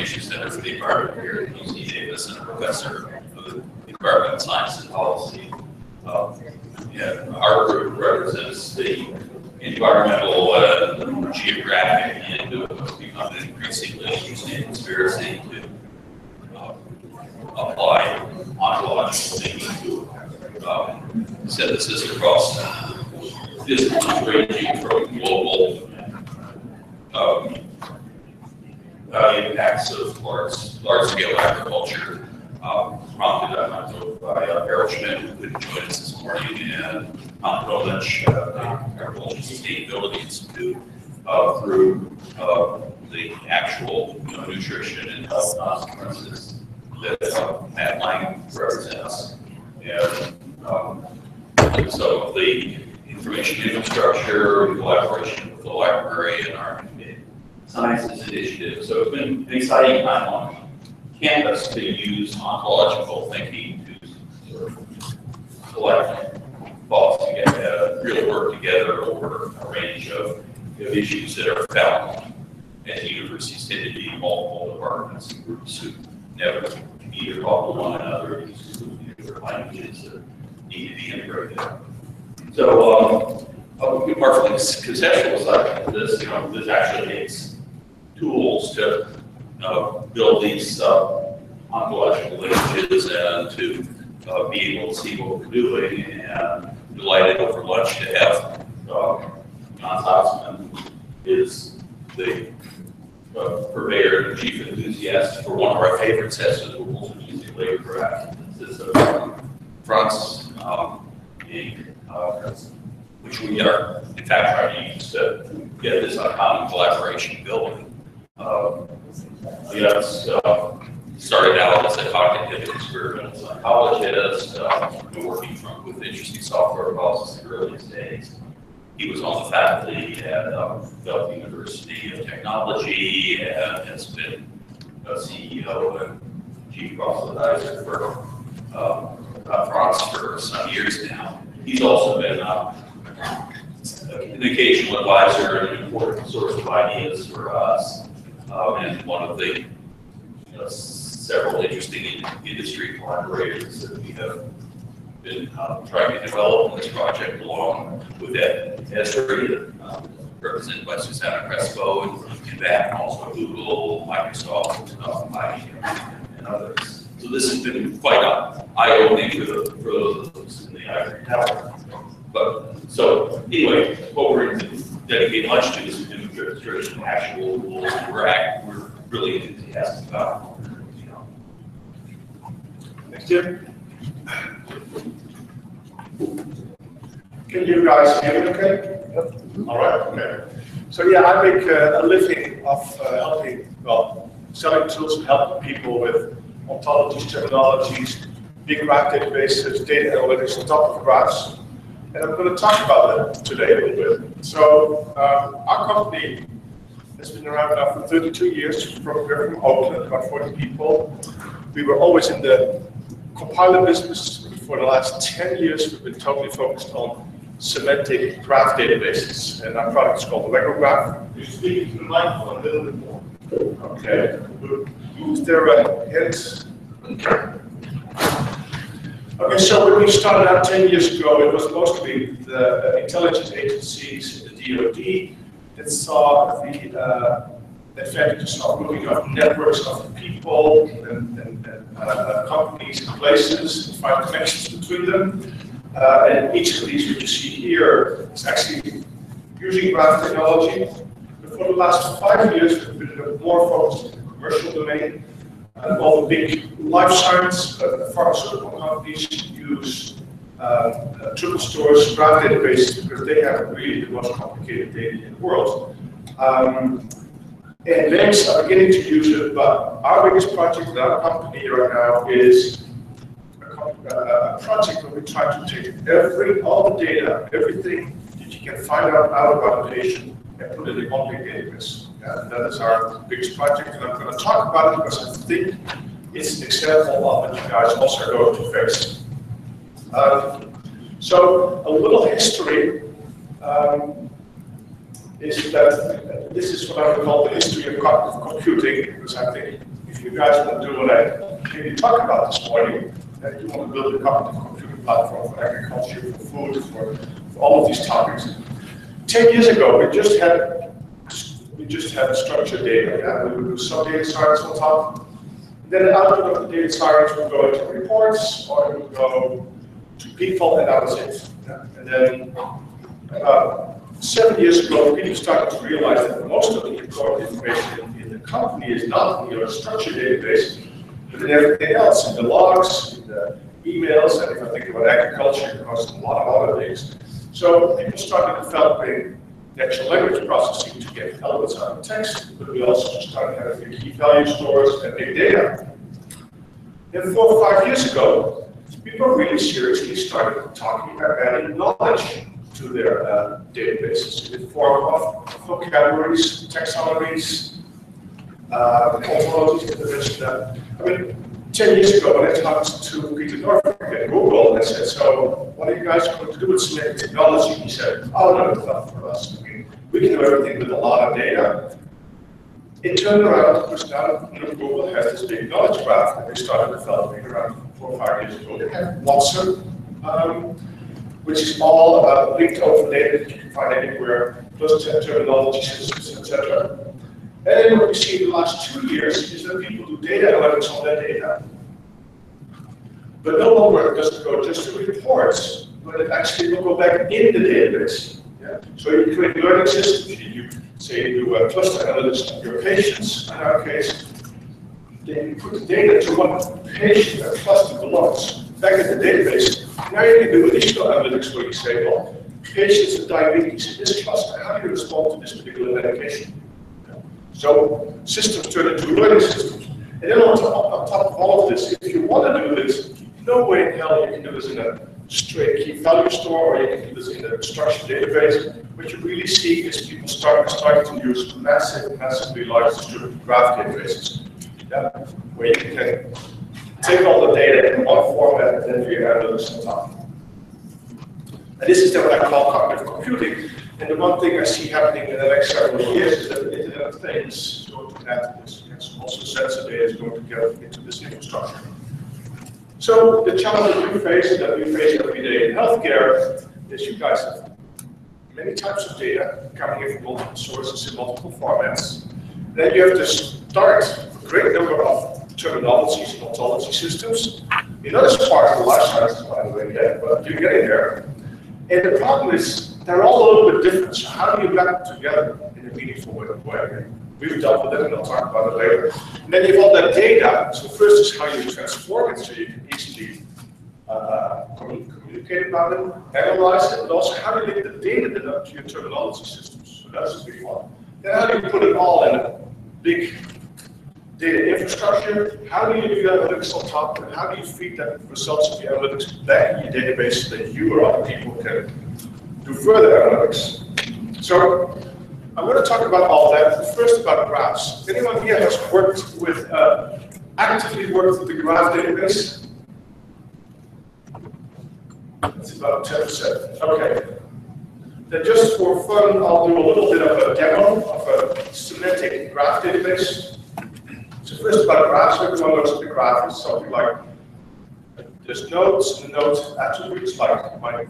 information center for the environment here at UC Davis and a professor of environmental science and policy. Uh, yeah, our group represents the environmental uh, geographic end of what's become an increasingly interesting conspiracy to uh, apply ontological thinking to uh, synthesis across disciplines ranging from global um, uh, impacts of large, large-scale agriculture, um, prompted uh, by uh, Harold Schmidt, who couldn't join us this morning, and Tom Tomich, uh, the Agricultural Sustainability Institute, uh, through uh, the actual you know, nutrition and health consequences that uh, Matt Lange represents. And um, so the information infrastructure, collaboration with the library and our sciences initiative. So it's been an exciting time on campus to use ontological thinking to sort of collect thoughts together, uh, really work together over a range of, of issues that are found at universities tend to be multiple departments and groups who never either talk to one another, use different languages that need to be integrated. So, um, apart from the conceptual side of this, you know, this actually takes tools to uh, build these uh, ontological linkages and to uh, be able to see what we're doing. And delighted over lunch to have uh, Jans Aasman is the uh, purveyor and chief enthusiast for one of our favorite sets of tools, which is the AllegroGraph. Is a Franz um, uh, which we are in fact trying to use to get this common collaboration building. Um, yes, uh, started out as a cognitive experimental psychologist, uh, working from, with interesting software problems in the earliest days. He was on the faculty at um, Delft University of Technology and has been a CEO and chief proselytizer for uh, Franz for some years now. He's also been uh, an occasional advisor and an important source of ideas for us. Um, and one of the several interesting industry collaborators that we have been uh, trying to develop in this project along with that Esri, uh, represented by Susanna Crespo and, and that, also Google, Microsoft, uh, and others. So this has been quite eye-opening for, for those in the ivory tower. But so anyway, what we're dedicating lunch to is demonstration actual rules. We're act, we're really enthusiastic about. You know. Next year. Can you guys hear me okay? Yep. All right, okay. So yeah, I make uh, a living of uh, helping, well, selling tools and helping people with ontologies, terminologies, big graph databases, data analytics on top of graphs. And I'm going to talk about that today a little bit. So um, our company has been around now for 32 years. From, we're from Oakland, about 40 people. We were always in the compiler business. For the last 10 years, we've been totally focused on semantic graph databases. And our product is called AllegroGraph. You speak to the microphone a little bit more. Okay. There a hint? Okay, so when we started out 10 years ago, it was mostly the intelligence agencies, the DoD, that saw the uh, advantages of looking at networks of people and, and, and uh, companies and places and find connections between them. Uh, and each of these, which you see here, is actually using graph technology. But for the last five years, we've been more focused in the commercial domain. And all the big life science uh, pharmaceutical companies use uh, uh, triple stores, graph databases, because they have really the most complicated data in the world. Um, and banks are beginning to use it, but our biggest project in our company right now is a, a project where we try to take every, all the data, everything that you can find out out about a patient and put it in one big database. And that is our biggest project, and I'm going to talk about it because I think it's an example of what you guys also are going to face. Um, so, a little history. Um, is that this is what I would call the history of computing, because I think if you guys want to do what I to talk about this morning, that you want to build a cognitive computing platform for agriculture, for food, for, for all of these topics. Ten years ago, we just had we just had structured data. Yeah? We would do some data science on top. Then the output of the data science would go into reports, or it would go to people, and that was it. Yeah? And then uh, seven years ago, people started to realize that most of the important information in, in the company is not in your structured database, but in everything else, in the logs, in the emails, and if I think about agriculture, it costs a lot of other things. So people started developing natural language processing to get elements out of text, but we also started having key value stores and big data. And four or five years ago, people really seriously started talking about adding knowledge to their uh, databases in the form of vocabularies, taxonomies, uh, ontologies, I mean, 10 years ago, when I talked to Peter Norvig at Google, I said, so what are you guys going to do with semantic technology? He said, oh, no, it's not for us. I mean, we can do everything with a lot of data. It turned around, because now you know, Google has this big knowledge graph that they started developing around four or five years ago. They have Watson, um, which is all about linked data that you can find anywhere, plus terminology systems, etc. And then what we see in the last two years is that people do data analytics on that data. But no longer does it go just to reports, but it actually will go back in the database. So you create learning systems, you say you uh, cluster analytics on your patients, in our case, then you put the data to what patient a cluster belongs back in the database. Now you can do additional analytics where you say, well, patients with diabetes in this cluster, how do you respond to this particular medication? So systems turn into learning systems. And then on top, on top of all of this, if you want to do this, no way in hell you can do this in a straight key value store or you can do this in a structured database. What you really see is people start starting to use massive, massively large distributed graph databases. Yeah? Where you can take all the data in one format and then figure out analytics on top. And this is then what I call cognitive computing. And the one thing I see happening in the next several years is that the Internet of Things is going to have this. Also, sensor data is going to get into this infrastructure. So the challenge that we face, that we face every day in healthcare, is you guys have many types of data coming in from multiple sources in multiple formats. Then you have to start a great number of terminologies and ontology systems. In other parts of the life sciences, by the way, yeah, but you're getting there. And the problem is they're all a little bit different. So how do you get them together in a meaningful way? We've dealt with it, and I'll talk about it later. And then you have all that data. So first is how you transform it so you can easily uh, communicate about it, analyze it, but also how do you link the data to your terminology systems. So that's a big one. Then how do you put it all in a big data infrastructure? How do you do analytics on top? How do you feed that results of the analytics back in your database so that you or other people can do further analytics. So I'm going to talk about all that. First about graphs. Anyone here has worked with, uh, actively worked with the graph database? It's about 10%. Okay. Then just for fun, I'll do a little bit of a demo of a semantic graph database. So first about graphs, everyone knows the graph is something like there's nodes and nodes attributes like my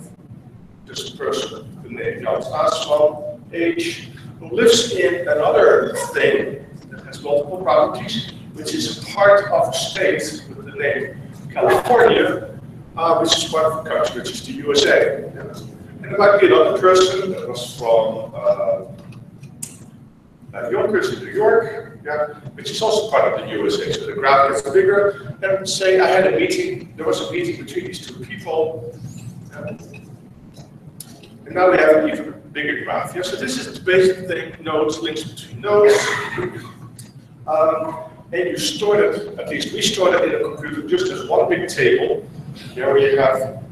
this person, the name Jan Aasman, age, who lives in another thing that has multiple properties, which is part of a state with the name California, uh, which is part of a country, which is the USA. And there might be another person that was from uh, Yonkers in New York, yeah, which is also part of the USA. So the graph gets bigger. And say I had a meeting, there was a meeting between these two people. Uh, and now we have an even bigger graph here. So this is the basic thing, nodes, links between nodes. Um, and you store it, at least we store it in a computer just as one big table. There we have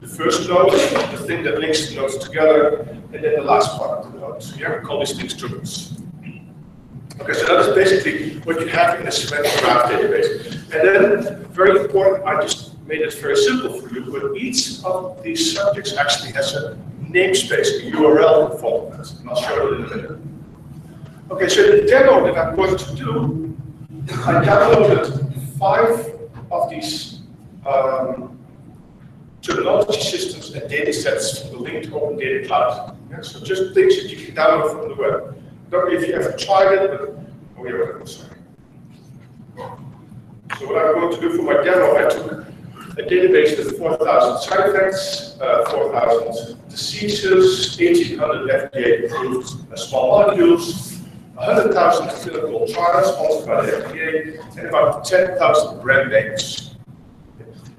the first node, the thing that links the nodes together, and then the last part of the node. So here we call these tuples. Okay, so that is basically what you have in a semantic graph database. And then, very important, I just made it very simple for you, but each of these subjects actually has a namespace, a URL in front of I'll show it in a minute. Okay, so the demo that I'm going to do, I downloaded five of these um, terminology systems and data sets from the linked Open Data Cloud. Yeah, so just things that you can download from the web. Don't know if you ever tried it, but oh yeah, sorry. So what I'm going to do for my demo, I took a database with 4,000 side effects, uh, 4,000 diseases, 1,800 FDA approved small molecules, 100,000 clinical trials sponsored by the FDA, and about 10,000 brand names.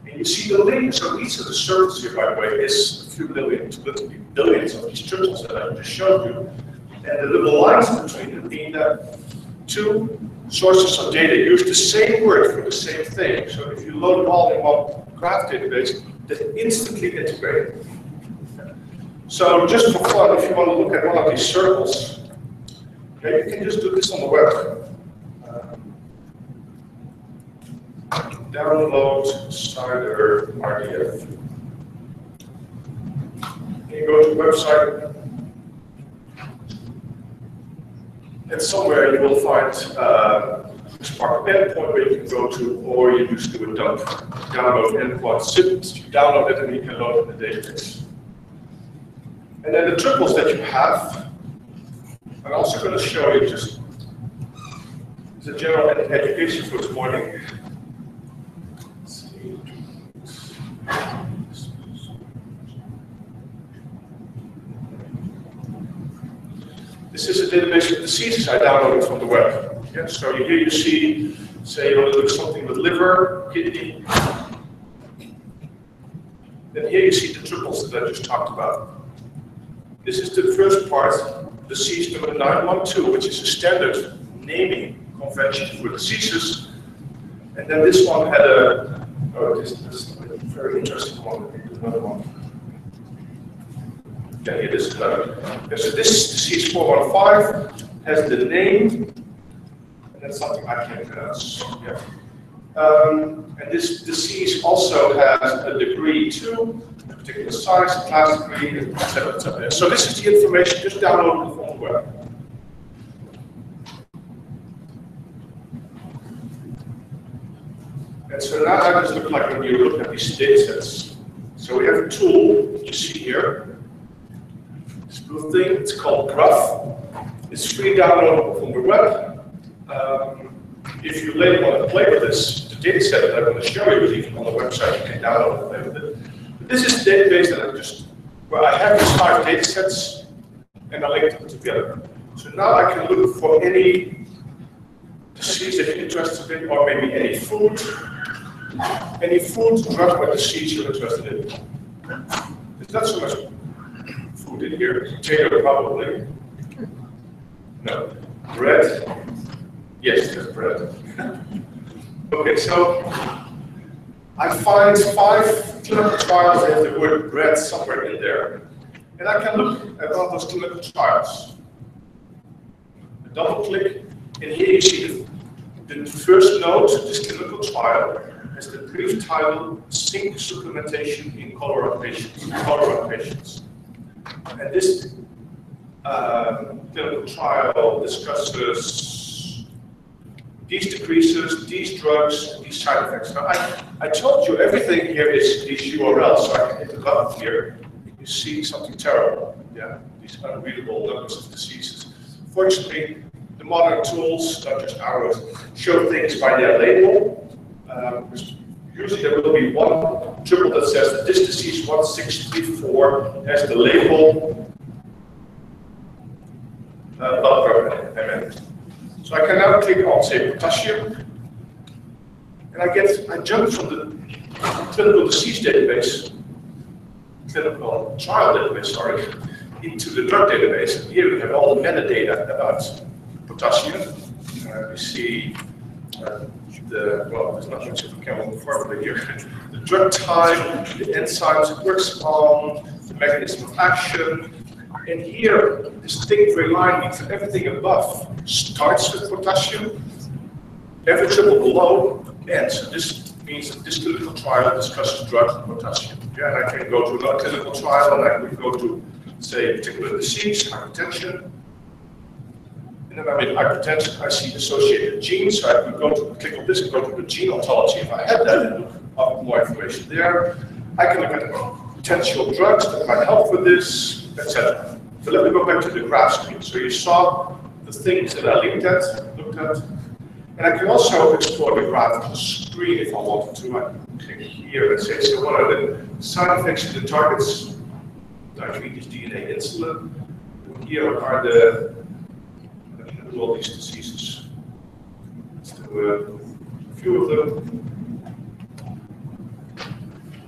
And you see the link, so each of the servers here, by the way, is a few million literally billions of these triples that I just showed you. And the little lines between them mean that two sources of data use the same word for the same thing. So if you load it all in one graph database, they instantly integrate. So just for fun, if you want to look at one of these circles, okay, you can just do this on the web. Download SIDER RDF. You go to the website, and somewhere you will find uh, a SPARQL endpoint where you can go to, or you just do a dump, download endpoint, sit, you download it and you can load it in the database. And then the triples that you have, I'm also going to show you just a general education for this morning. Let's see. This is a database of diseases I downloaded from the web. Yeah, so here you see, say you want to something with liver, kidney. Then here you see the triples that I just talked about. This is the first part, disease number 912, which is a standard naming convention for diseases. And then this one had a, oh, this, this is a very interesting one, another one. Yeah, this is another. Yeah, so this disease 415 has the name, and that's something I can't pronounce. Yeah. Um, and this disease also has a degree two, a particular size, class degree, etc. etc. So this is the information, just download it from the web. And so now does it look like when you look at these data sets? So we have a tool, you see here, blue thing, it's called Gruff. It's free downloadable from the web. Um, if you later want to play with this, the data set that I'm going to show you is even on the website, you can download and play with it. But this is the database that I just, where I have these five data sets and I linked them together. So now I can look for any disease that you're interested in, or maybe any food, any food, drug, or disease you're interested in. There's not so much in here. Potato, probably. No. Bread? Yes, there's bread. okay, so I find five clinical trials that have the word bread somewhere in there. And I can look at of those clinical trials. I double click, and here you see the, first note, this clinical trial, has the brief title, Zinc Supplementation in Cholera Patients. Cholera patients. And this uh, clinical trial discusses these decreases, these drugs, these side effects. Now, I, I told you everything here is these URLs, so I can hit the button here. You see something terrible. Yeah, these unreadable numbers of diseases. Fortunately, the modern tools, not just ours, show things by their label. Um, usually there will be one triple that says that this disease 1634 has the label uh, blood. So I can now click on say potassium, and I get I jump from the clinical disease database, clinical trial database, sorry, into the drug database. And here we have all the metadata about potassium. Uh, we see uh, the, well, there's not much of a chemical formula here. The drug type, the enzymes it works on, the mechanism of action. And here, this thick gray line means everything above starts with potassium, every triple below ends. So this means that this clinical trial discusses drugs and potassium. Yeah, and I can go to another clinical trial and I can go to say, particular disease, hypertension. And then I'm in hypertension, I see associated genes, so I could go to, click on this and go to the gene ontology if I had that, and look up more information there. I can look at potential drugs that might help with this, etc. So let me go back to the graph screen. So you saw the things that I linked at, looked at, and I can also explore the graph on the screen if I wanted to. I can click here and say, so what are the side effects and the targets? Diabetes, DNA, insulin. Here are the all these diseases. Let's do a few of them.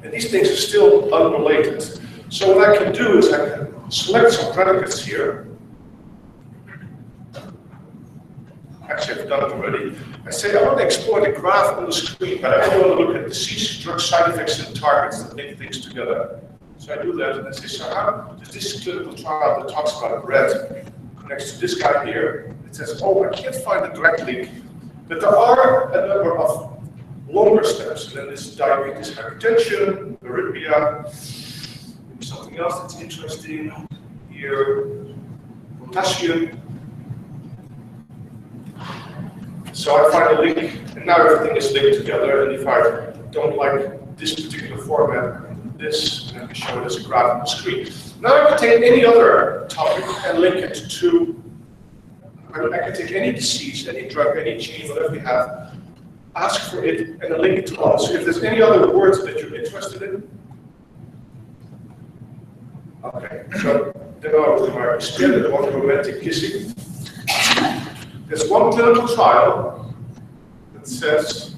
And these things are still unrelated. So what I can do is I can select some predicates here. Actually, I've done it already. I say I want to explore the graph on the screen, but I only want to look at disease, drug side effects, and targets that link things together. So I do that, and I say, so how does this clinical trial that talks about red next to this guy here, it says, oh, I can't find a direct link, but there are a number of longer steps, and then this diabetes, hypertension, arrhythmia, maybe something else that's interesting here, potassium. So I find a link, and now everything is linked together, and if I don't like this particular format, this, I can show it as a graph on the screen. Now I can take any other topic and link it to, I can take any disease, any drug, any gene, whatever we have, ask for it, and then link to us. If there's any other words that you're interested in, okay, so I do my standard one romantic kissing. There's one clinical trial that says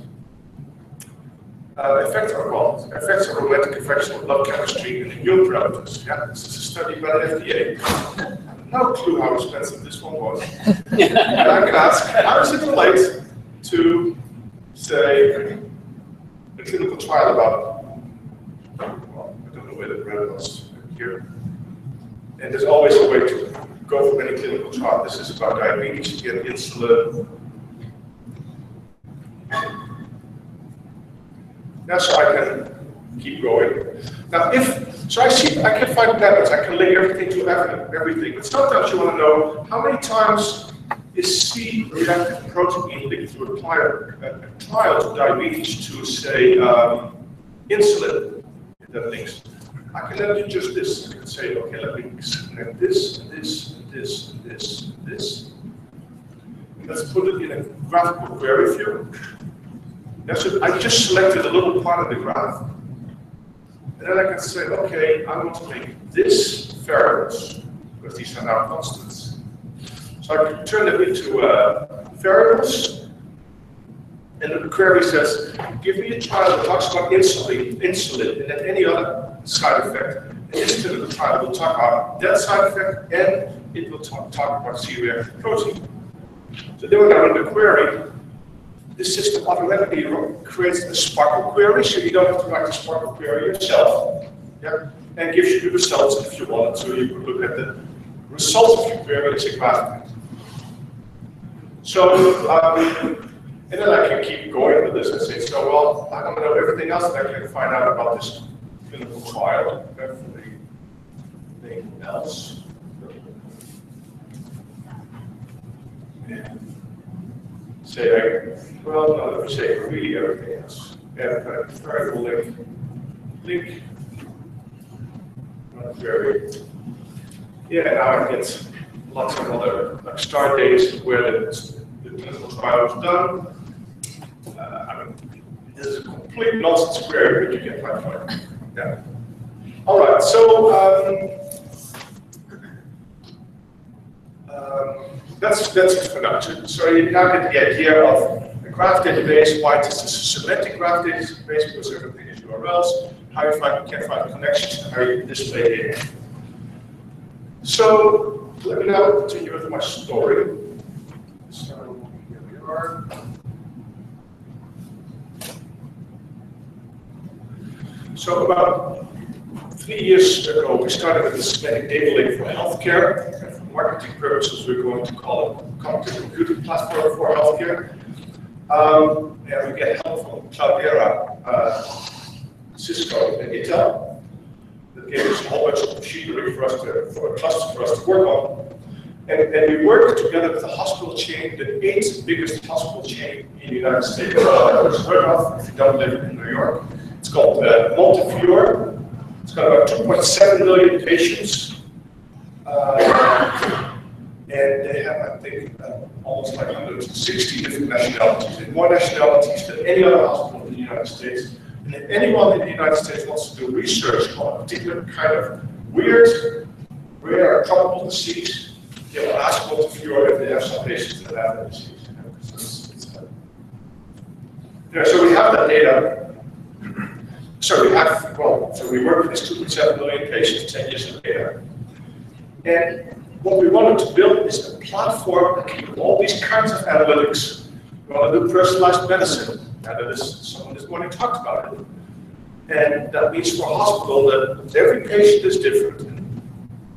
uh, effects are called effects of romantic affection on blood chemistry in immune parameters. Yeah, this is a study by the FDA. No clue how expensive this one was. and I can ask, how does it relate to, say, a clinical trial about, well, I don't know where the was here. And there's always a way to go for any clinical trial. This is about diabetes, to get insulin, Now, so I can keep going. Now, if, so I see, I can find patterns, I can link everything to everything, but sometimes you want to know how many times is C reactive protein linked to a trial, a trial to diabetes to, say, um, insulin that links. I can then do just this. I can say, okay, let me connect this, this, this, this, this. Let's put it in a graphical query view. So I just selected a little part of the graph. Then I can say, okay, I want to make this variables, because these are now constants. So I can turn them into uh, variables. And the query says, give me a child that talks about insulin, insulin, and then any other side effect. And this clinical trial will talk about that side effect, and it will talk, talk about C-reactive protein. So then when I run the query, the system automatically creates a SPARQL query, so you don't have to write the SPARQL query yourself. Yeah? And gives you the results if you want. So you can look at the results of your query as a graph. So, um, and then I can keep going with this and say, so well, I don't know everything else that I can find out about this clinical trial. Everything else. Yeah say, well, no, let me say really everything else. And a variable link, link, not very, yeah, now I get lots of other like start dates where the, the clinical trial was done. Uh, I mean, this is a complete nonsense query, but you get my point. Yeah. All right, so um, um, that's, that's introduction. So you now get the idea of a graph database, why it is a semantic graph database because everything is URLs, how you find, can find connections, and how you display data. So let me now continue with my story. So here we are. So about three years ago, we started with a semantic data lake for healthcare marketing purposes, we're going to call it Cognitive Computing Platform for Healthcare. Um, and we get help from Cloudera, uh, Cisco, and Intel. that gave us a whole bunch of machinery for us to, for a cluster for us to work on. And, and we worked together with the hospital chain, the eighth biggest hospital chain in the United States. Uh, heard of if you don't live in New York. It's called uh, Montefiore. It's got about 2.7 million patients. Uh, and they have, I think, uh, almost like 160 different nationalities, and more nationalities than any other hospital in the United States. And if anyone in the United States wants to do research on a particular kind of weird, rare, tropical disease, they will ask Montefiore if they have some patients that have that disease. Yeah, so we have that data. So we have, well, so we work with these 2.7 million patients, 10 years of data. And what we wanted to build is a platform that can do all these kinds of analytics. We want to do personalized medicine, is, someone this morning talked about it. And that means for a hospital that every patient is different.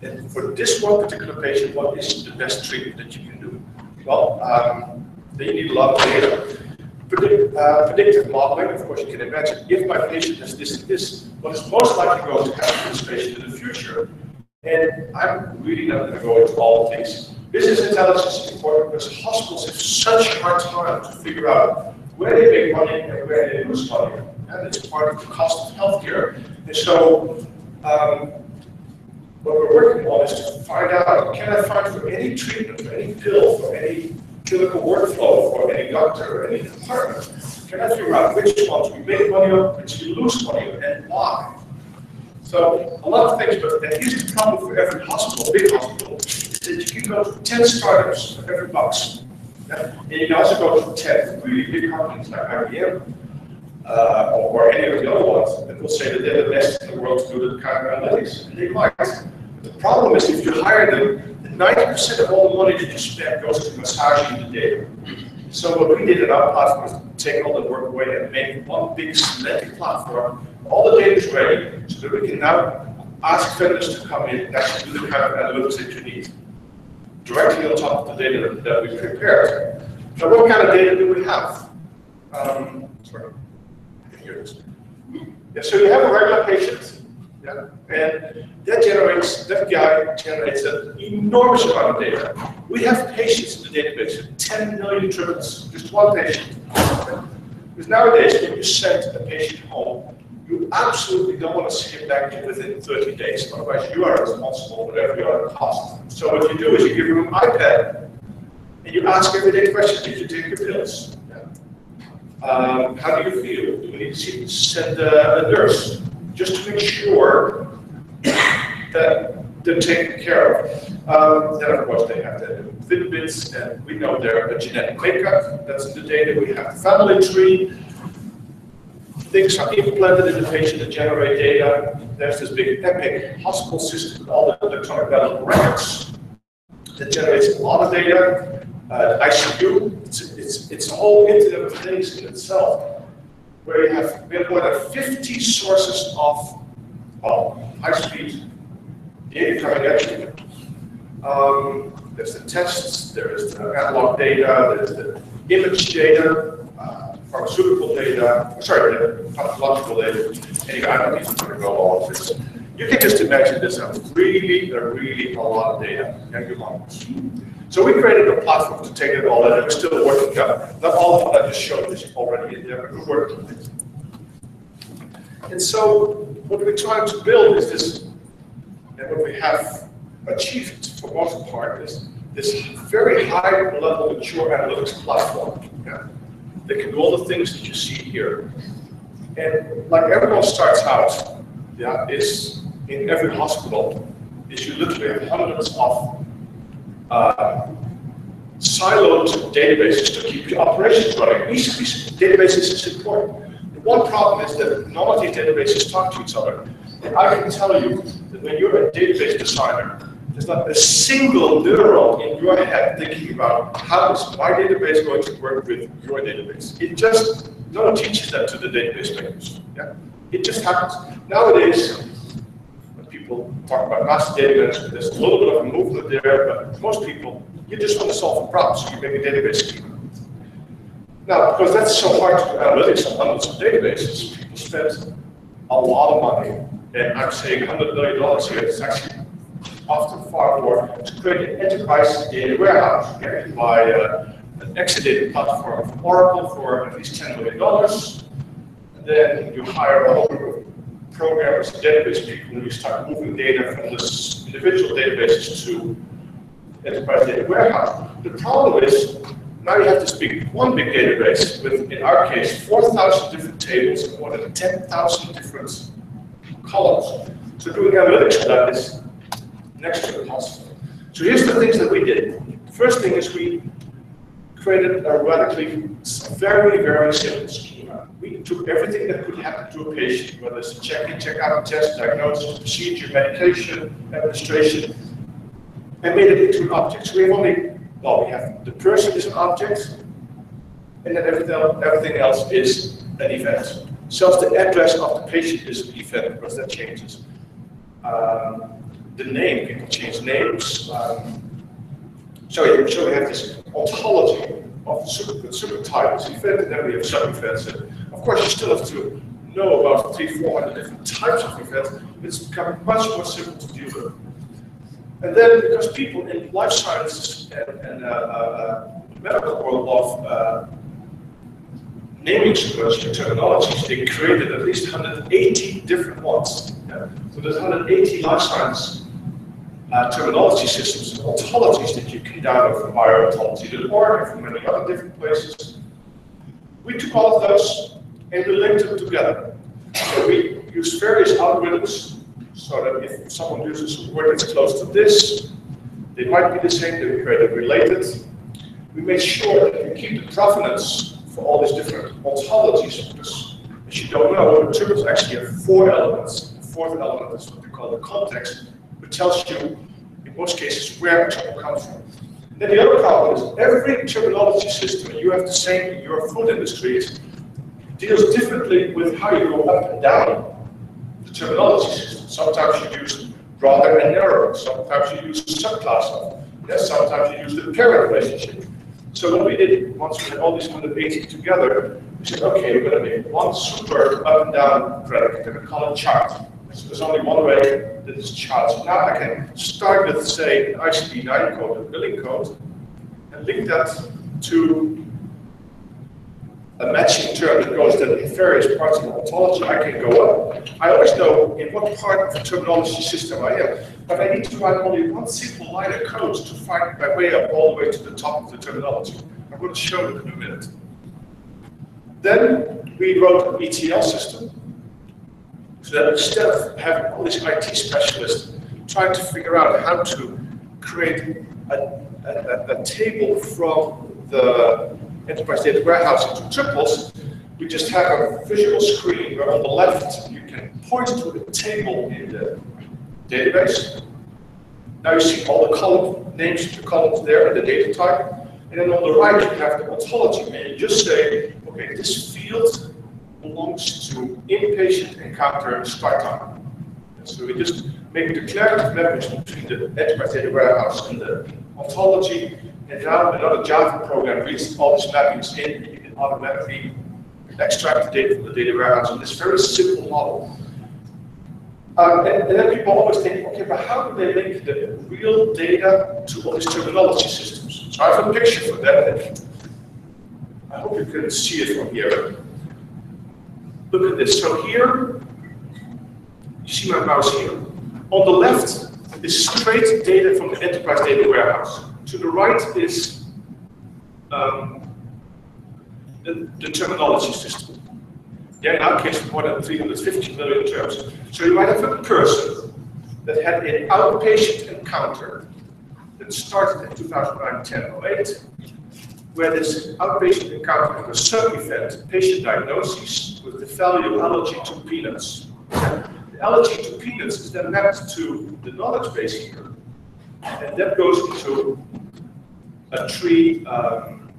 And for this one particular patient, what is the best treatment that you can do? Well, um, then you need a lot of data. Predict, uh, predictive modeling, of course, you can imagine, if my patient has this and this, what is most likely going to happen to this patient in the future? And I'm really not going to go into all of these. Business intelligence is important because hospitals have such a hard time to figure out where they make money and where they lose money. And it's part of the cost of healthcare. And so, um, what we're working on is to find out, can I find for any treatment, for any pill, for any clinical workflow, for any doctor, or any department, can I figure out which ones we make money on, which we lose money on, and why? So a lot of things, but that is the problem for every hospital, big hospital, is that you can go to 10 startups for every box. Yeah? And you can also go to 10 really big companies like IBM uh, or any of the other ones that will say that they're the best in the world to do the kind of analytics. And they might. The problem is if you hire them, 90% of all the money that you spend goes to massaging the data. So what we did at our platform is take all the work away and make one big semantic platform. All the data is ready, so that we can now ask vendors to come in and actually do the kind of analytics that you need directly on top of the data that we prepared. Now, what kind of data do we have? Um, sorry, this. Yeah, so you have a regular patient, yeah, and that generates, that guy generates an enormous amount of data. We have patients in the database, 10 million triples, just one patient. Because nowadays, when you send a patient home, you absolutely don't want to see him back in within 30 days, otherwise you are responsible for every other cost. So what you do is you give him an iPad, and you ask everyday questions, did you take your pills? Um, how do you feel? Do we need to send a, a nurse just to make sure that they're taken care of? Um, then of course they have the Fitbits, and we know their genetic makeup. That's the data. We have family tree. Things are implanted in the patient to generate data. There's this big epic hospital system with all the electronic medical records that generates a lot of data. Uh, ICU, it's, it's, it's a whole internet of things in itself, where we have more than 50 sources of, well, high-speed data coming at you. Um, there's the tests, there's the analog data, there's the image data, uh, pharmaceutical data, sorry, the pathological data. Anyway, I don't need to go all of this. You can just imagine this as really, a really a lot of data, and humongous. So we created a platform to take it all in, and we're still working on. Not all of what I just showed is already in there, but we're working on it. And so what we're trying to build is this, and what we have achieved for most part is this very high level mature analytics platform yeah, that can do all the things that you see here. And like everyone starts out, yeah, is in every hospital, is you literally have hundreds of uh, siloed databases to keep your operations running. Each of databases is important. The one problem is that none of these databases talk to each other. And I can tell you that when you're a database designer, there's not a single neuron in your head thinking about how is my database going to work with your database. It just, no one teaches that to the database makers. Yeah? It just happens. Nowadays, people talk about master data management, there's a little bit of a movement there, but most people, you just want to solve a problem, so you make a database schema. Now, because that's so hard to do analytics on hundreds of databases, people spend a lot of money and I'm saying hundred million dollars here, it's actually often far more, to create an enterprise data warehouse. You can buy uh, an Exadata platform from Oracle for at least ten million dollars. And Then you hire a whole group of programmers, database people, and you start moving data from this individual databases to enterprise data warehouse. The problem is, now you have to speak one big database with, in our case, 4,000 different tables and more than 10,000 different columns. So doing analytics on that is next to impossible. So here's the things that we did. First thing is we created a radically, very, very simple schema. We took everything that could happen to a patient, whether it's a check-in, check-out, test, diagnosis, procedure, medication, administration, and made it into an object. So we have only, well, we have the person is an object, and then everything else, everything else is an event. So the address of the patient is an event because that changes. Um, the name, people change names. Um, so, so we have this ontology of the super, super types, event, and then we have sub-events. And of course, you still have to know about three, four hundred different types of events. It's become much more simple to deal with. And then because people in life sciences and, and uh, uh, medical world love uh, naming sequential terminologies, they created at least 180 different ones. Yeah? So there's 180 life science uh, terminology systems and ontologies that you can download from bioontology.org and from many other different places. We took all of those and we linked them together. So we used various algorithms so that if someone uses a word that's close to this, they might be the same, they create related. We made sure that we keep the provenance for all these different ontologies, because as you don't know, the terms actually have four elements. The fourth element is what we call the context, which tells you, in most cases, where it comes from. And then the other problem is every terminology system, you have the same in your food industry, deals differently with how you go up and down the terminology system. Sometimes you use broader and narrower. Sometimes you use subclass of. Yes, sometimes you use the parent relationship. So what we did, once we had all these 180 together, we said, okay, we're going to make one super up and down predicate, and we call it chart. So there's only one way that is chart. So now I can start with, say, an ICD-9 code, a billing code, and link that to a matching term that goes to various parts of the ontology, I can go up. I always know in what part of the terminology system I am, but I need to write only one simple line of code to find my way up all the way to the top of the terminology. I'm going to show it in a minute. Then we wrote an ETL system, so that instead of having all these IT specialists trying to figure out how to create a, a, a table from the enterprise data warehouse into triples, we just have a visual screen where on the left you can point to the table in the database. Now you see all the column names, the columns there and the data type. And then on the right you have the ontology, and you just say, okay, this field belongs to inpatient encounter. And so we just make declarative mappings between the enterprise data warehouse and the ontology, and now another Java program reads all these mappings in, and you can automatically extract the data from the data warehouse in this very simple model. Um, and, and, then people always think, okay, but how do they link the real data to all these terminology systems? So I have a picture for that. I hope you can see it from here. Look at this. So here, you see my mouse here. On the left is straight data from the enterprise data warehouse. To the right is um, the, the terminology system. Yeah, in our case, more than 350 million terms. So you might have a person that had an outpatient encounter that started in 2009, 10, or 8, where this outpatient encounter had a sub-event, patient diagnosis, with the value allergy to peanuts. The allergy to peanuts is then mapped to the knowledge base here, and that goes into a tree, um,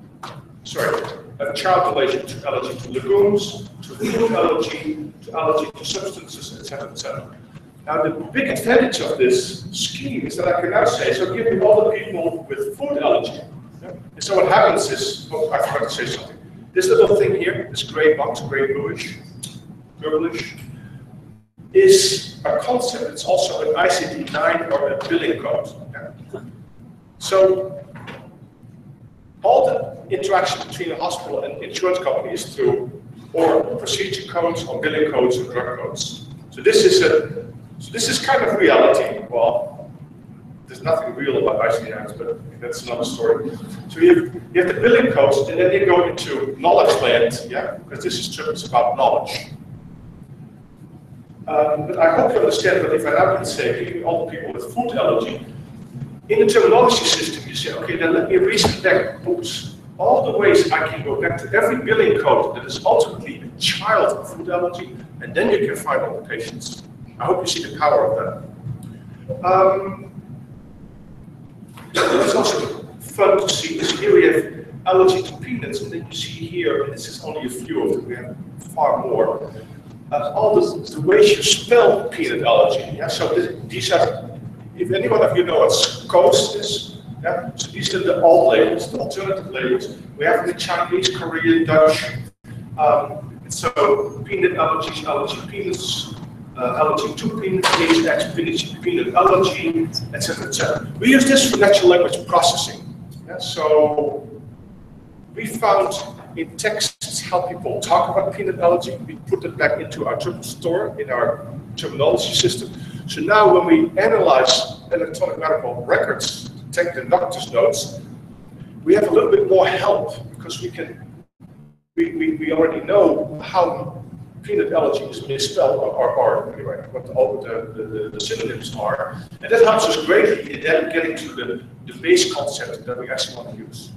sorry, a child relation to allergy to legumes, to food allergy, to allergy to substances, etc., etc. Now, the big advantage of this scheme is that I can now say, so give me all the people with food allergy. And so what happens is, oh, I forgot to say something. This little thing here, this gray box, gray bluish, purplish, is a concept. It's also an ICD-9 or a billing code. Yeah. So all the interaction between a hospital and insurance company is through or procedure codes or billing codes or drug codes. So this is a so this is kind of reality. Well, there's nothing real about ICD-9s, but that's another story. So you have, you have the billing codes, and then you go into knowledge land, yeah, because this is just about knowledge. Um, but I hope you understand that if I now can say, all the people with food allergy, in the terminology system, you say, okay, then let me back, oops, all the ways I can go back to every billing code that is ultimately a child of food allergy, and then you can find all the patients. I hope you see the power of that. Um, it's also fun to see this. Here we have allergy to peanuts, and then you see here, and this is only a few of them, we have far more. Uh, all the, the ways you spell peanut allergy. Yeah, so this, these are, if any one of you know what SKOS is, yeah, so these are the old labels, the alternative labels. We have the Chinese, Korean, Dutch. Um, so peanut allergies, allergy peanuts, Uh, allergy to peanut, HX, peanut, peanut allergy, etc., etc. We use this for natural language processing. Yeah, so we found in texts how people talk about peanut allergy. We put it back into our triple store in our terminology system. So now when we analyze electronic medical records, take the doctor's notes, we have a little bit more help because we can we, we, we already know how peanut allergy is misspelled, or, or anyway, what the, the, the, the, synonyms are. And that helps us greatly in then getting to the, the base concept that we actually want to use.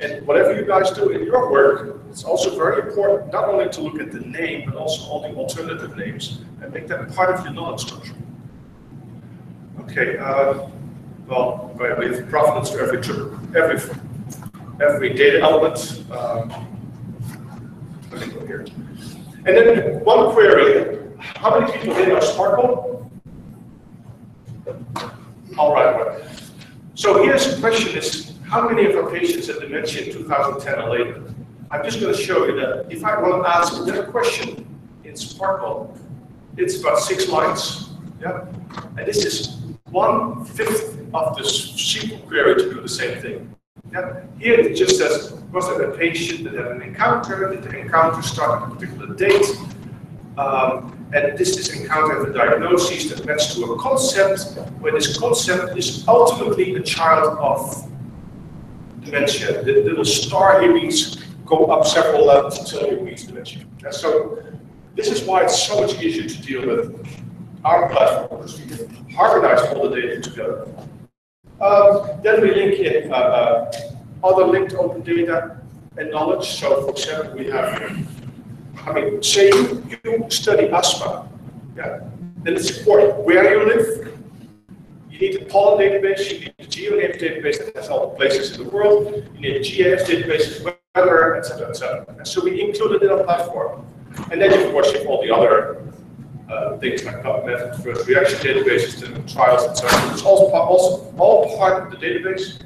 And whatever you guys do in your work, it's also very important not only to look at the name, but also all the alternative names and make that part of your knowledge structure. Okay, uh, well, we have provenance for every every every data element. Um, here. And then one query, how many people here know SPARQL? All right, well. So here's the question is, how many of our patients have dementia in 2010 or later? I'm just going to show you that if I want to ask that question in SPARQL, it's about six lines. Yeah? And this is one fifth of the SQL query to do the same thing. Yeah? Here it just says, was there a patient that had an encounter? Did the encounter start at a particular date? Um, and this is encounter the diagnosis that match to a concept, where this concept is ultimately a child of dementia. The little star here means go up several levels until you reach dementia. And so this is why it's so much easier to deal with our platform, because we harmonize all the data together. Um, then we link in uh, uh, other linked open data and knowledge. So for example, we have, I mean, say you, you study asthma, yeah, then it's important where you live. You need a pollen database, you need a GeoNames database that has all the places in the world, you need a GIS database, weather, etc., etc. So we included it in our platform. And then, of course, you have all the other things like PubMed, first reaction databases, clinical trials, etc. It's also, also all part of the database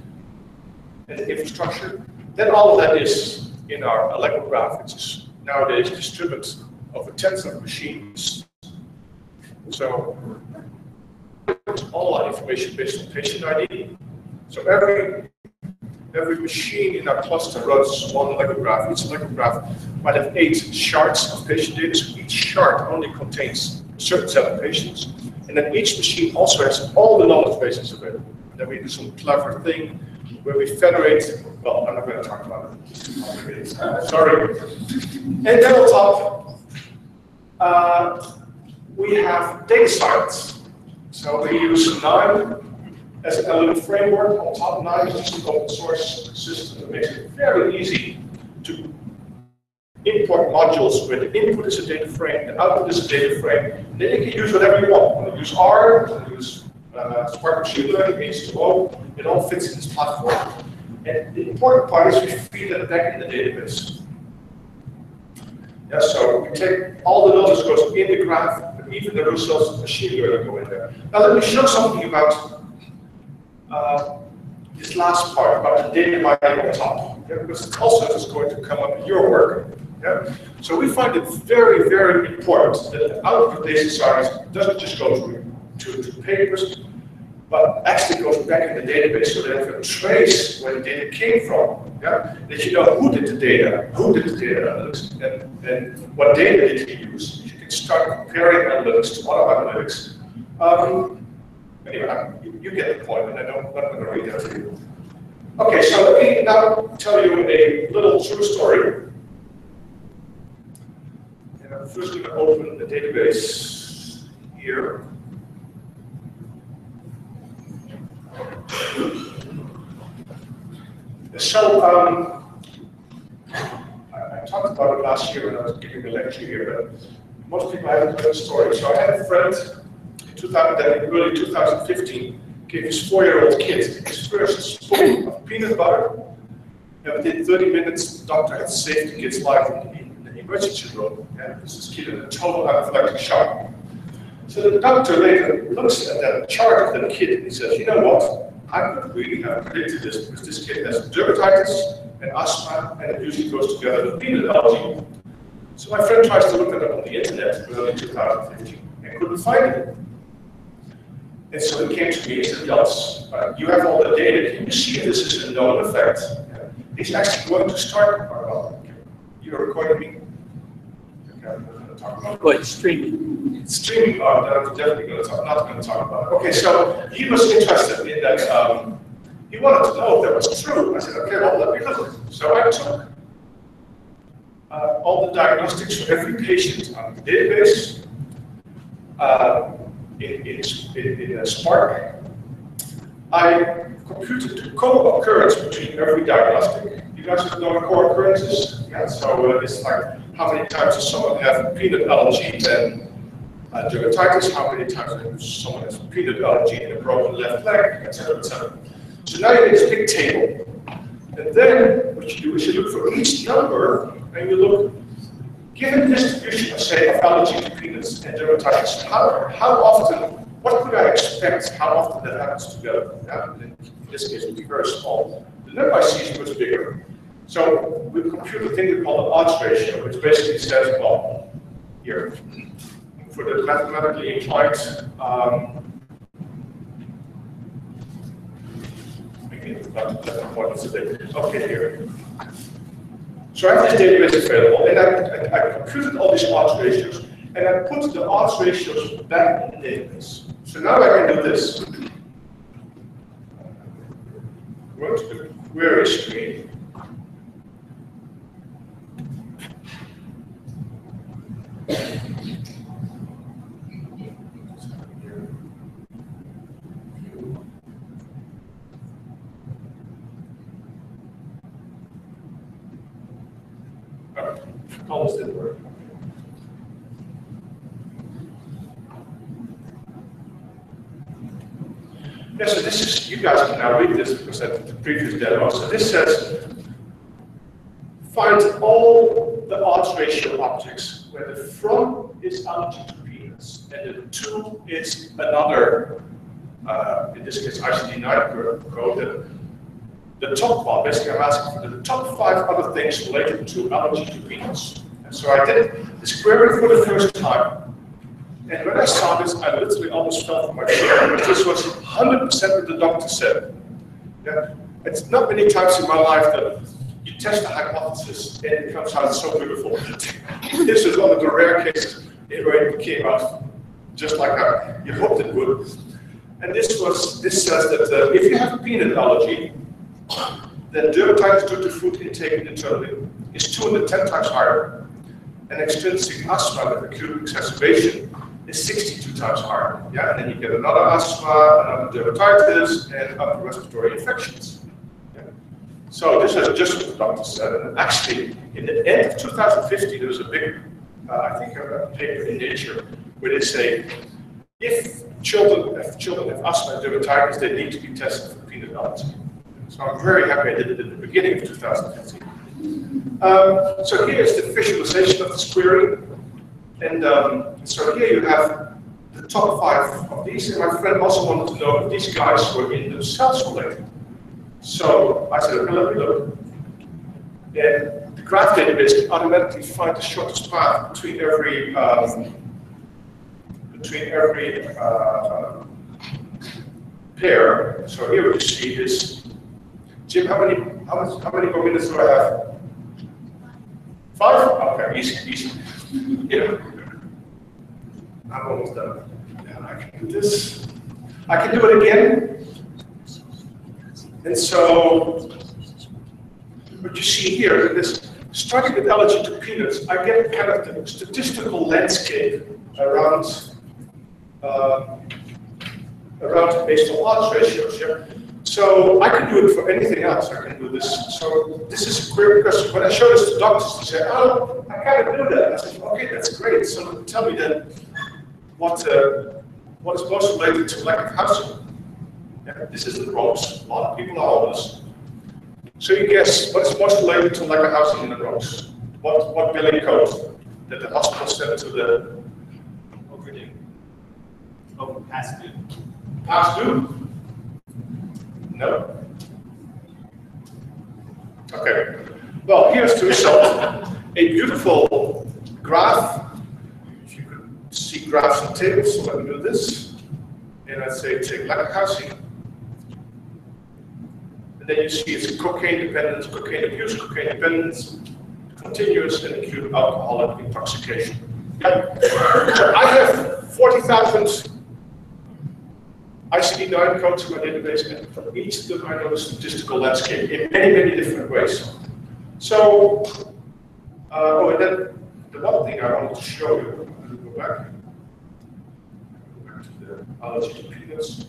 and the infrastructure. Then all of that is in our AllegroGraph, which is nowadays distributed over tens of machines. So all our information based on patient ID. So every every machine in our cluster runs one AllegroGraph. Each AllegroGraph might have eight shards of patient data. So each shard only contains a certain set of patients. And then each machine also has all the knowledge bases available. And then we do some clever thing where we federate, well, I'm not going to talk about it. Sorry. And then on top, uh, we have data science. So we use KNIME as an LLM framework. On top, an open source system that makes it very easy to import modules where the input is a data frame, the output is a data frame. And then you can use whatever you want. You can use R, you can use uh, Spark Machine Learning, H2O, it all fits in this platform. And the important part is we feed it back in the database. Yeah, so we take all the knowledge goes in the graph, but even the results of machine learning go in there. Now let me show something about uh, this last part, about the data mining on top. Yeah, because also is going to come up in your work. Yeah? So we find it very, very important that the output of data science doesn't just go to, to, to papers, but actually goes back in the database so that you can trace where the data came from. Yeah? That you know who did the data, who did the data analytics, and, and what data did he use. You can start comparing analytics to other analytics. Um, anyway, you, get the point, and I don't, I'm not going to read that to you. Okay, so let me now tell you a little true story. And I'm first going to open the database here. So, um, I, talked about it last year when I was giving a lecture here, but most people haven't heard the story. So I had a friend in 2000, that in early 2015 gave his four-year-old kid his first spoon of peanut butter. And within 30 minutes, the doctor had saved the kid's life in the, emergency room. And this is kid in a total anaphylactic shock. So the doctor later looks at that chart of the kid and he says, you know what? I could really have predicted this because this kid has dermatitis and asthma, and it usually goes together with peanut allergy. So my friend tries to look it up on the internet in early 2015 and couldn't find it. And so it came to me said, Jans, uh, you have all the data, can you see if this is a known effect? It's actually going to start, well, you're recording me? Okay, I'm not gonna talk about. But streaming. Streaming, uh, that I'm definitely gonna talk, not gonna talk about it. Okay, so he was interested in that, um, he wanted to know if that was true. I said, okay, well, let me look. So I took uh, all the diagnostics for every patient on the database, uh, in, in, a Spark. I computed the co-occurrence between every diagnostic. You guys know what co-occurrences? Yeah, so uh, it's like how many times does someone have peanut allergy and uh, dermatitis, how many times does someone has peanut allergy and a broken left leg, etc.. So now you make this big table. And then what you do is you look for each number and you look, given the distribution of say of allergy to peanuts and dermatitis, how, how often, what could I expect, how often that happens together? Yeah, in this case, it would be very small. The number I see is much bigger. So we compute a thing we call the odds ratio, which basically says, well, here, for the mathematically inclined, um. Okay, here. So I have this database available, and I, I, I computed all these odds ratios, and I put the odds ratios back in the database. So now I can do this. Go to the query screen. Uh, Almost didn't work. Yeah, so this is, you guys can now read this because that's the previous demo. So this says, find all the odds ratio objects where the from is peanuts and the to is another, uh, in this case, ICD-9 code. The, the top one, basically I'm asking for the top five other things related to peanuts. And so I did this query for the first time. And when I saw this, I literally almost fell from my chair, this was 100% what the doctor said. Yeah? It's not many times in my life that you test a hypothesis and it comes out so beautiful. this is one of the rare cases where it came out just like I, you hoped it would. And this was this says that uh, if you have a peanut allergy, then dermatitis due to food intake internally is 210 times higher, and extrinsic asthma with acute exacerbation is 62 times higher. Yeah, and then you get another asthma, another dermatitis, and upper respiratory infections. Yeah. So this is just what the doctor said. And actually, in the end of 2015, there was a big, uh, I think, a paper in Nature where they say if children, if children have asthma and dermatitis, they need to be tested for peanut allergy. So I'm very happy I did it at the beginning of 2015. Um, so here is the visualization of this query. And um, so here you have the top five of these. And my friend also wanted to know if these guys were in the themselves related. So I said, okay, let me look. And the graph database can automatically find the shortest path between every um, between every uh, pair. So here we see is Jim. How many how much how many more minutes do I have? Five? Okay, easy, easy. Yeah. I'm almost done. And I can do this. I can do it again. And so, what you see here, this starting with allergy to peanuts, I get kind of the statistical landscape around uh, around based on odds ratios. Yeah? So I can do it for anything else. I can do this. So this is a great because when I show this to doctors, they say, "Oh, I of do that." I said, "Okay, that's great. So tell me then, what uh, what is most related to lack of housing?" Yeah, this is the Bronx. A lot of people are homeless. So you guess what is most related to lack of housing in the Bronx? What what billing code that the hospital sent to the Overdue. Oh, past due. past due? No. Okay. Well, here's the result. A beautiful graph. If you could see graphs and tables, so let me do this. And I say take housing. And then you see it's cocaine dependence, cocaine abuse, cocaine dependence, continuous and acute alcoholic intoxication. I have 40,000 ICD-9 codes in my database, and each of I know the statistical landscape in many, many different ways. So, uh, oh, and then the one thing I wanted to show you, I'm going to go back. Go back to the allergy to peanuts.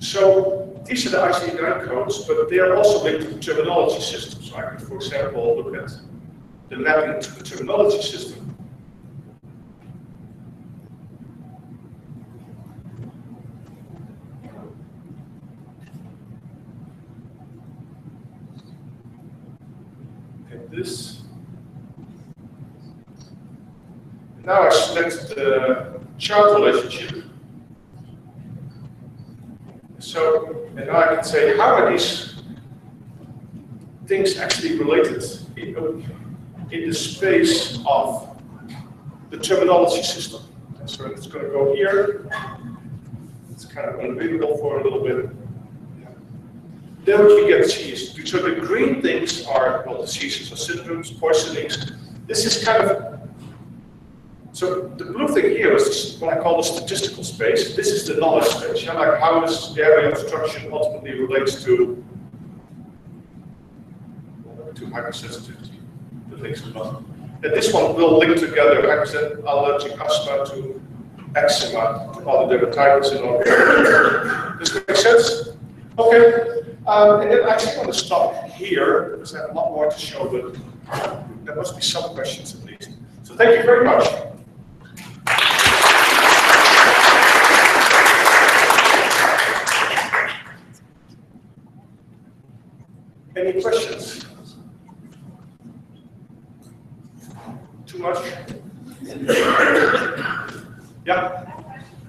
So these are the ICD-9 codes, but they are also linked to the terminology system. So I could, for example, look at the mapping to the terminology system. And this. Now I select the child relationship. So, and now I can say, how are these things actually related in, in the space of the terminology system? So it's going to go here. It's kind of unavailable for a little bit. Then what you get is, so the green things are, well, diseases or symptoms, poisonings. This is kind of, so the blue thing here is what I call the statistical space. This is the knowledge space. Yeah, like how this the area of obstruction ultimately relates to, to hypersensitivity, the links not. And this one will link together allergic asthma to eczema, to other dermatitis and all. Does this make sense? Okay. Um, and then I just want to stop here because I have a lot more to show, but there must be some questions at least. So thank you very much. Any questions? Too much? Yeah?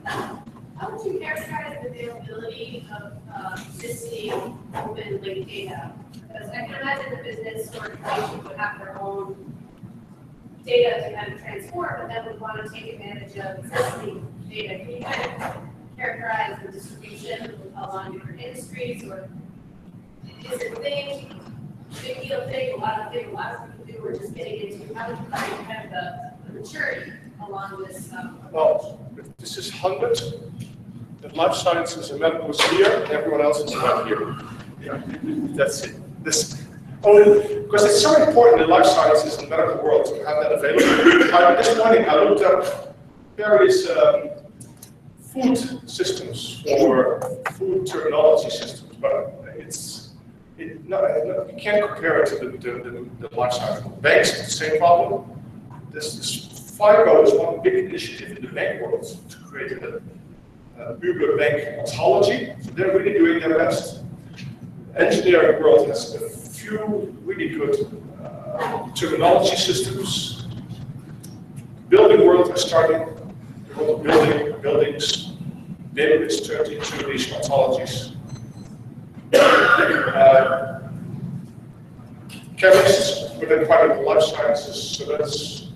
How would you characterize the availability of uh, open link data? Because I can imagine the business organization would have their own data to kind of transform, but then would want to take advantage of existing data. Can you kind of characterize the distribution along different industries or is it a thing, a lot of a lot of people do, or just getting into, how would you kind of the the maturity along this um? Well, this is 100. The life sciences and medical is here, everyone else is not here. Yeah, that's it. This, only, because it's so important in life sciences and medical world to have that available. This morning I looked up various um, food systems or food terminology systems, but it, no, you can't compare it to the, the, the, the life science. Banks, the same problem. This, this FIBO is one big initiative in the bank world to create a, a Uber bank ontology. So they're really doing their best. Engineering world has a few really good uh, terminology systems. Building world world of building buildings. Is turned into these ontologies. Uh, chemists, but then part of the life sciences, so that's,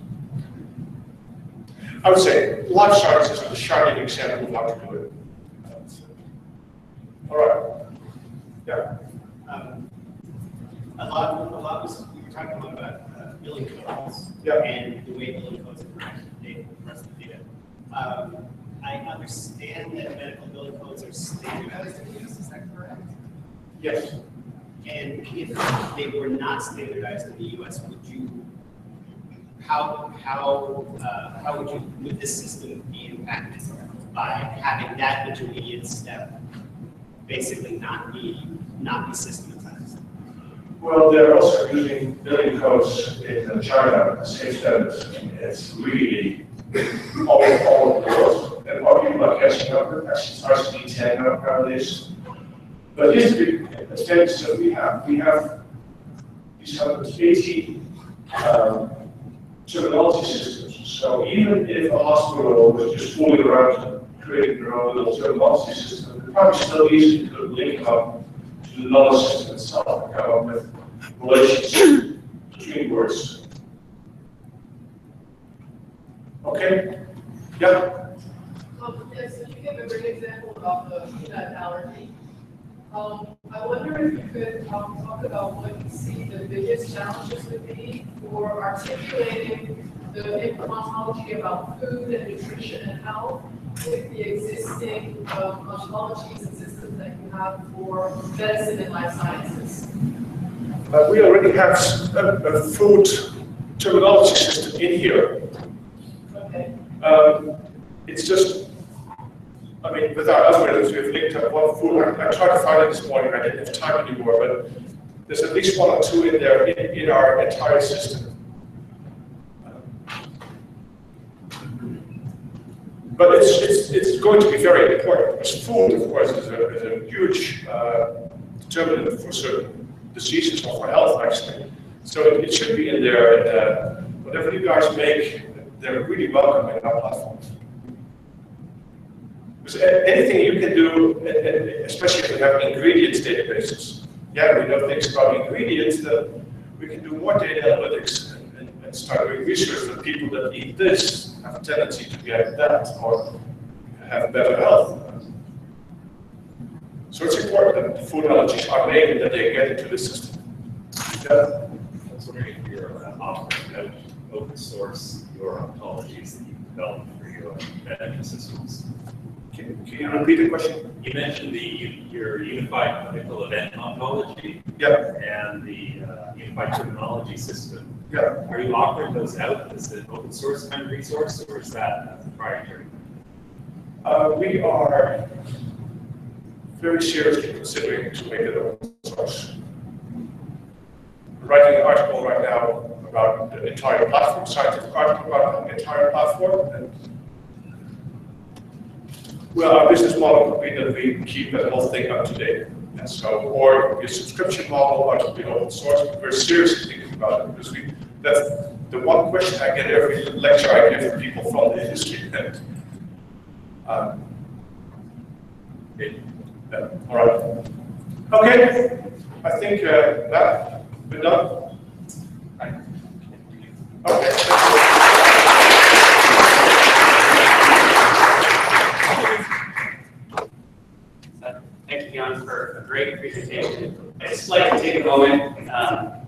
I would say, life sciences is a shining example of how to do it. All right. Yeah, Um, A lot, a lot was, we were talking a lot about uh, billing codes. Yeah. And the way billing codes interact with the rest of the data. Um, I understand that medical billing codes are standardized in the US, is that correct? Yes. And if they were not standardized in the US, would you, how, how, uh, how would you, would this system be impacted by having that intermediate step basically not be, not be systematized? Well, they're also using billing codes in China, same standards. It's really all, all over the world. And more people are catching up with, actually, ICD ten now nowadays. But here's the big standards that we have. We have these hundred eighty, um, terminology systems. So even if a hospital was just fooling around creating their own little terminology system, it's probably still easy to link up to the knowledge system itself, come up with relations between words. Okay? Yeah? Um, yes, so you gave a great example about the peanut allergy. Um, I wonder if you could, um, talk about what you see the biggest challenges would be for articulating the ontology about food and nutrition and health with the existing, um, ontologies and systems that you have for medicine and life sciences. Uh, we already have a, a food terminology system in here. Okay, Um, it's just, I mean, with our algorithms, we've linked up one I, I tried to find it this morning, I didn't have time anymore, but there's at least one or two in there in, in our entire system. But it's, it's, it's going to be very important, because food, of course, is a, is a huge, uh, determinant for certain diseases or for health, actually. So it, it should be in there, and, uh, whatever you guys make, they're really welcome in our platform. A- anything you can do, especially if you have ingredients databases, yeah, we know things about ingredients, then we can do more data analytics and, and, and start doing research that people that eat this have a tendency to get that or have better health. So it's important that food allergies are made and that they get into the system. Yeah. If you're uh, offering out open source your ontologies that you've developed for your medical systems. Can, can you repeat the question? You mentioned the, your unified clinical event ontology Yeah, and the uh, unified terminology system. yeah. Are you offering those out as an open source kind of resource or is that proprietary? Uh, we are very seriously considering to make it open source. We're Writing an article right now about the entire platform, scientific article about the entire platform, and well, our business model would be that we keep that whole thing up to date. And so, or a subscription model, or would be open source, we're seriously thinking about it, because we, that's the one question I get every lecture I give to people from the industry, and um, it- yeah, All right. Okay, I think uh, that, we're done. Okay. Thank for a great presentation. I'd just like to take a moment um,